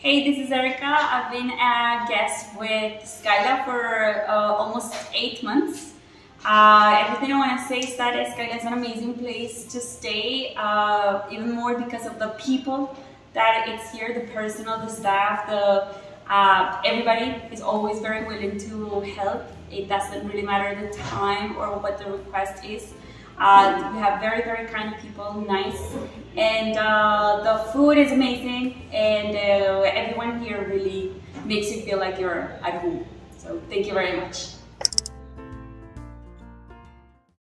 Hey, this is Erika. I've been a guest with Skyla for uh, almost eight months. Uh, everything I want to say is that Skyla is an amazing place to stay, uh, even more because of the people that it's here, the personal, the staff, the uh, everybody is always very willing to help. It doesn't really matter the time or what the request is. Uh, we have very, very kind people, nice, and uh, the food is amazing, and uh, everyone here really makes you feel like you're at home. So thank you very much.